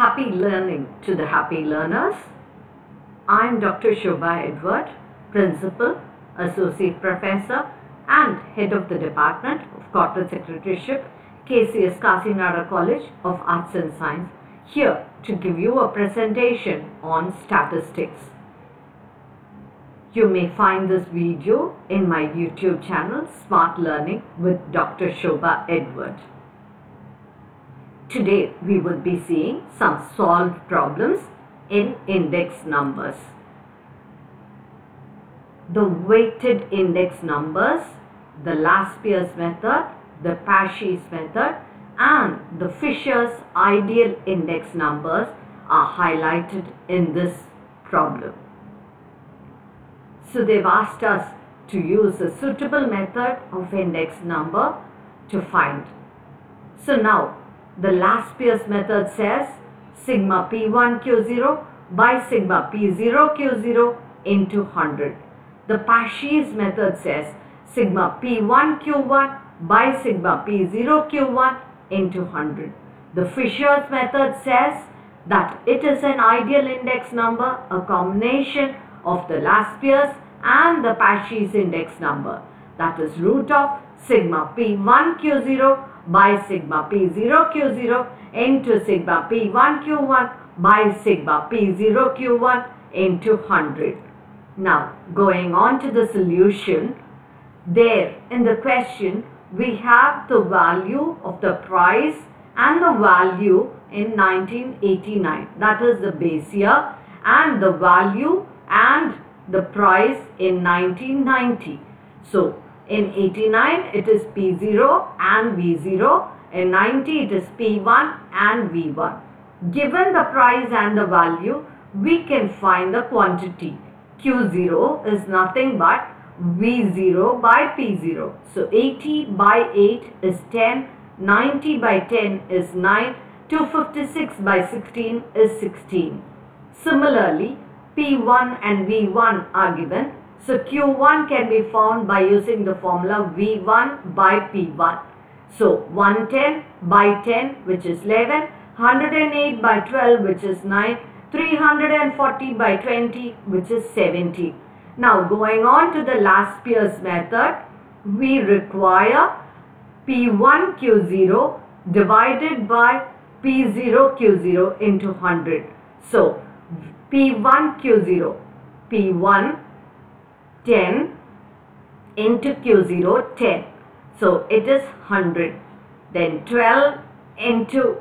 Happy learning to the happy learners. I'm Dr. Shobha Edward, Principal, Associate Professor, and Head of the Department of Corporate Secretaryship, KCS Kasi Nadar College of Arts and Science, here to give you a presentation on statistics. You may find this video in my YouTube channel, Smart Learning with Dr. Shobha Edward. Today we will be seeing some solved problems in index numbers. The weighted index numbers, the Laspeyres method, the Paasche's method and the Fisher's ideal index numbers are highlighted in this problem. So they've asked us to use a suitable method of index number to find. So now the Laspeyres method says sigma P1 Q0 by sigma P0 Q0 into 100. The Paasche's method says sigma P1 Q1 by sigma P0 Q1 into 100. The Fisher's method says that it is an ideal index number, a combination of the Laspeyres and the Paasche's index number. That is root of sigma P1 Q0 by sigma P0 Q0 into sigma P1 Q1 by sigma P0 Q1 into 100. Now going on to the solution, there in the question we have the value of the price and the value in 1989 that is the base year and the value and the price in 1990. So in 89 it is P0 and V0. In 90 it is P1 and V1. Given the price and the value we can find the quantity. Q0 is nothing but V0 by P0. So 80 by 8 is 10, 90 by 10 is 9, 256 by 16 is 16. Similarly, P1 and V1 are given. So Q1 can be found by using the formula V1 by P1. So 110 by 10 which is 11, 108 by 12 which is 9, 340 by 20 which is 70. Now going on to the Laspeyres method, we require P1 Q0 divided by P0 Q0 into 100. So P1 Q0, P1 10 into Q0 10. So it is 100. Then 12 into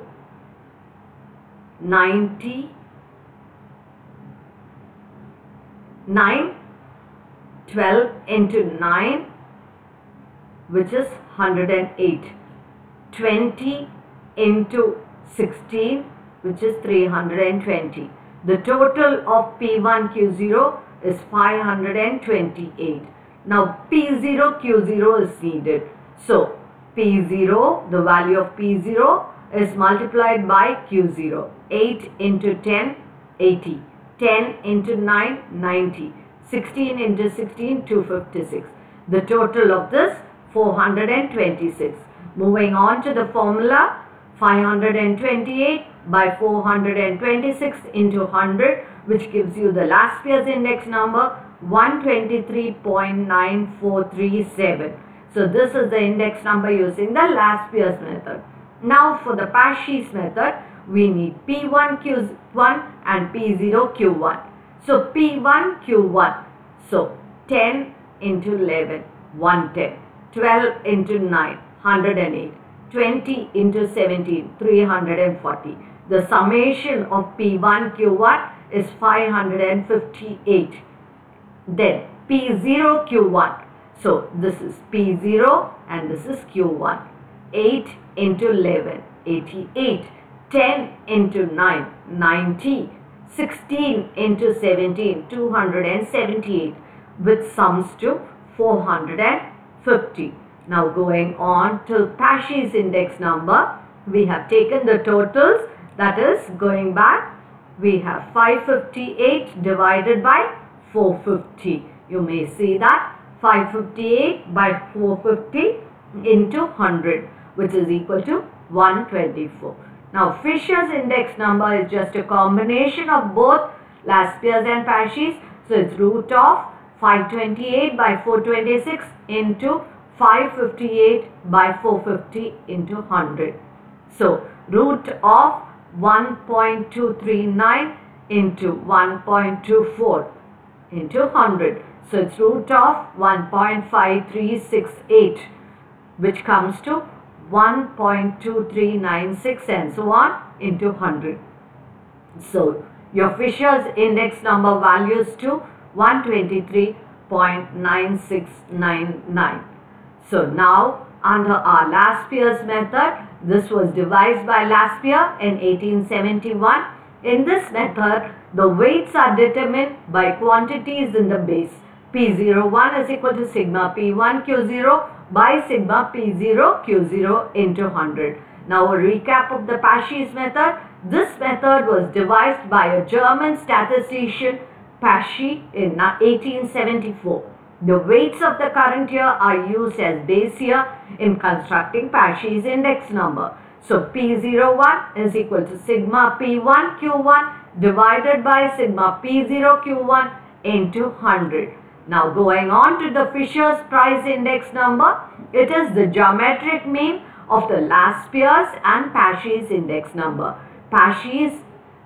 90 9 12 into 9 which is 108 20 into 16 which is 320 the total of P1Q0 is 528 now P0 Q0 is needed so P0 the value of P0 is multiplied by Q0 8 into 10 80 10 into 9 90 16 into 16 256 the total of this 426 moving on to the formula 528 by 426 into 100 which gives you the Laspeyres index number 123.9437 so this is the index number using the Laspeyres method now for the Paasche's method we need P1 Q1 and P0 Q1. So P1 Q1. So 10 into 11, 110. 12 into 9, 108. 20 into 17, 340. The summation of P1 Q1 is 558. Then P0 Q1. So this is P0 and this is Q1. 8 into 11, 88. 10 into 9, 90. 16 into 17, 278 with sums to 450. Now going on to Paasche's index number, we have taken the totals that is going back we have 558 divided by 450. You may see that 558 by 450 into 100 which is equal to 124. Now Fisher's index number is just a combination of both last and Paasche's. So it's root of 528 by 426 into 558 by 450 into 100. So root of 1.239 into 1.24 into 100. So it's root of 1.5368 which comes to 1.2396 and so on into 100. So your Fisher's index number values to 123.9699. So now under our last Laspeyres method, this was devised by Laspeyres in 1871. In this method, the weights are determined by quantities in the base. P01 is equal to sigma P1 Q0 by sigma P0 Q0 into 100. Now a recap of the Paasche's method. This method was devised by a German statistician Paasche in 1874. The weights of the current year are used as base year in constructing Paasche's index number. So P01 is equal to sigma P1 Q1 divided by sigma P0 Q1 into 100. Now going on to the Fisher's price index number, it is the geometric mean of the last Laspeyres and Paasche's index number. Paasche's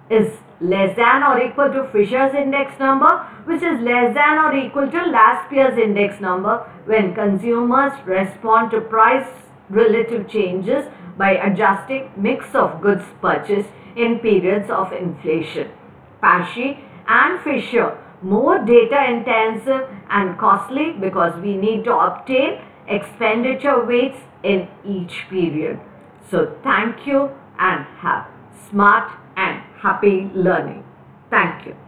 is less than or equal to Fisher's index number which is less than or equal to Laspeyres index number when consumers respond to price relative changes by adjusting mix of goods purchased in periods of inflation. Paasche and Fisher more data intensive and costly because we need to obtain expenditure weights in each period. So thank you and have smart and happy learning. Thank you.